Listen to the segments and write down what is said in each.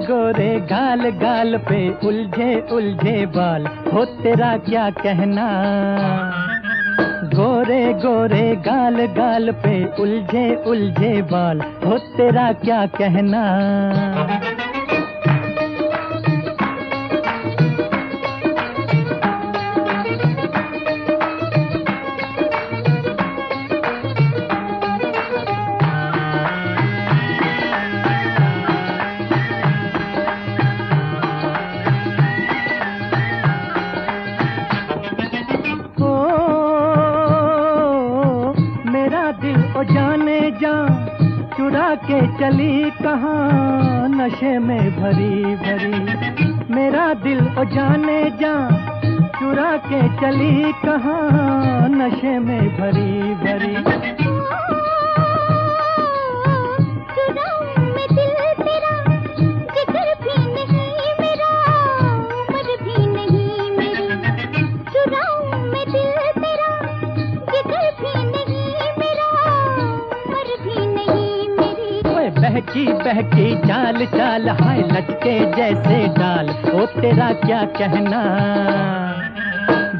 गोरे गाल गाल पे उलझे उलझे बाल, हो तेरा क्या कहना? गोरे गोरे गाल गाल पे उलझे उलझे बाल, हो तेरा क्या कहना? ओ जाने जा, चुरा के चली कहाँ? नशे में भरी भरी। मेरा दिल ओ जाने जा, चुरा के चली कहाँ? नशे में भरी भरी। बहकी बहकी चाल चाल, हाय लटके जैसे डाल। ओ तेरा क्या कहना?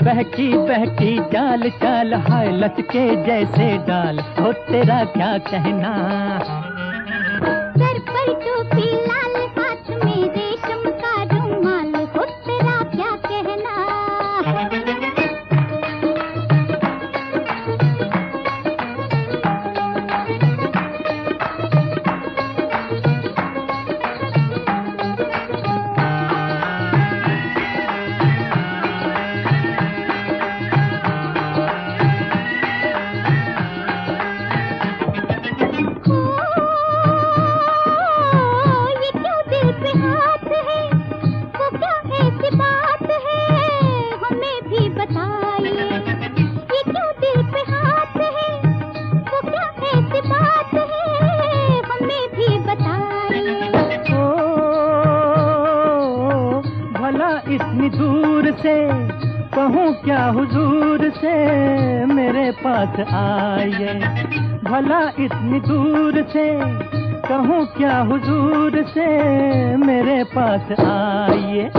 बहकी बहकी चाल चाल, हाय लटके जैसे डाल। ओ तेरा क्या कहना? सर पर टोपी लाल कहूँ क्या हुजूर से मेरे पास आइए भला इतनी दूर से कहूँ क्या हुजूर से मेरे पास आइए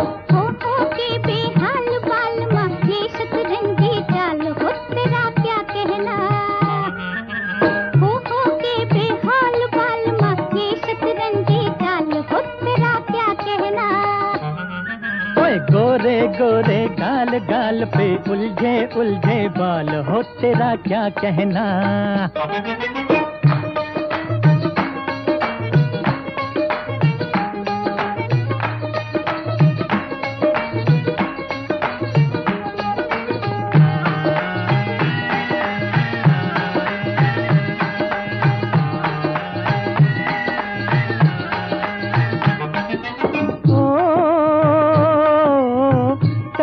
गोरे गाल गाल पे उलझे उलझे बाल हो तेरा क्या कहना?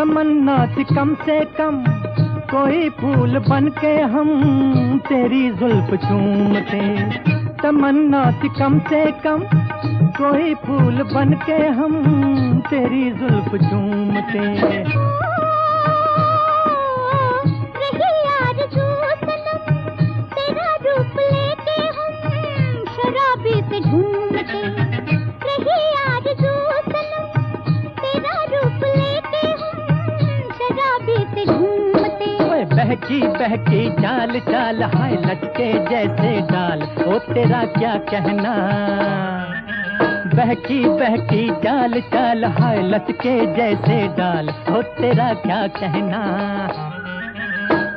तमन्ना थी कम से कम कोई फूल बन के हम तेरी जुल्फ चूमते। तमन्ना थी कम से कम कोई फूल बन के हम तेरी जुल्फ चूमते। बहकी बहकी चाल चाल हाय लटके जैसे डाल। ओ तेरा क्या कहना? बहकी बहकी चाल चाल हाय लटके जैसे डाल। ओ तेरा क्या कहना?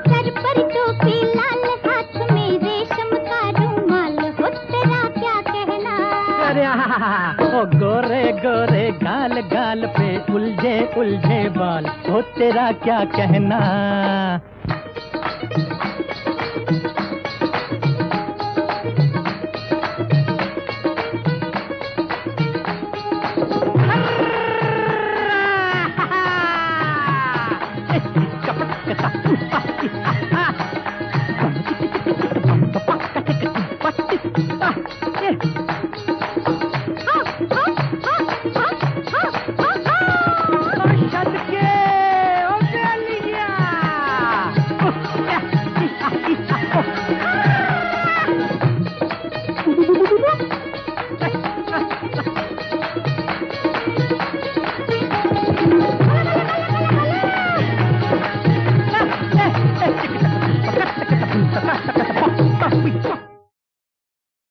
सर पर टोपी लाल हाथ में रेशम का रुमाल हो तेरा क्या कहना? अरे ओ गोरे गोरे गाल गाल पे उलझे उलझे बाल। ओ तेरा क्या कहना? Thank you.